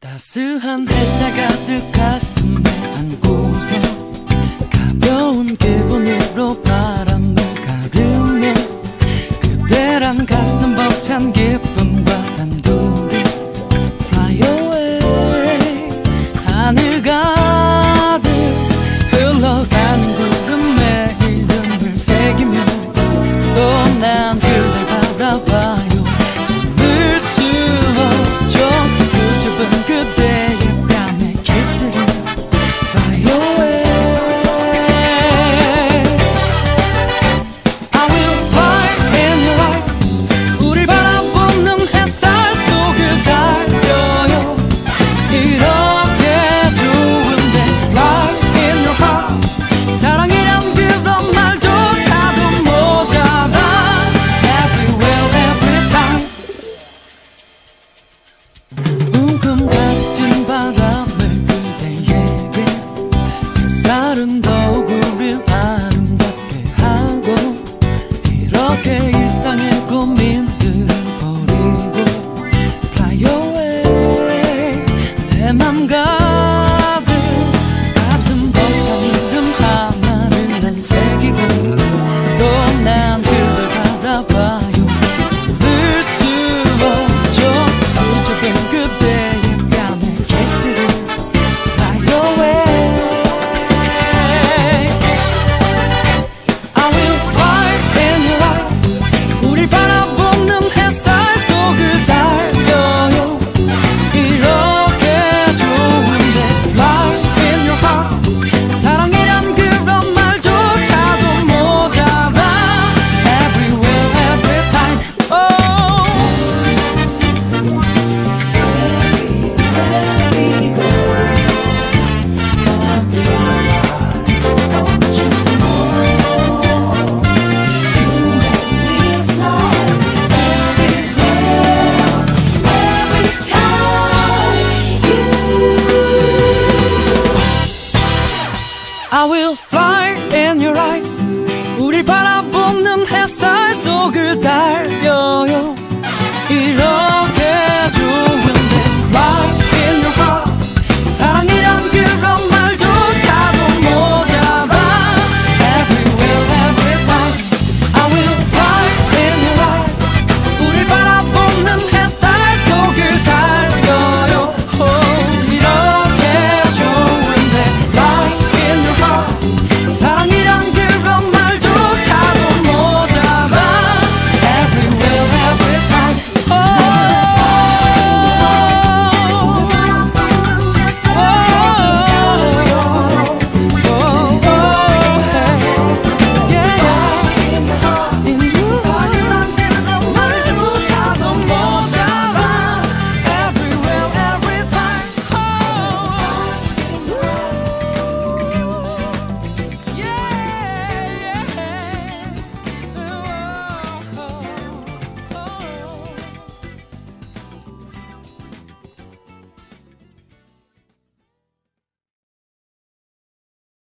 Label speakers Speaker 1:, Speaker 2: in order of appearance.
Speaker 1: 따스한 햇살 가득 가슴에 안고서 가벼운 기분으로 바람을 가르며 그대란 가슴 벅찬 기분 in your eye 우리 바라보는 햇살 속을 달려요. 이런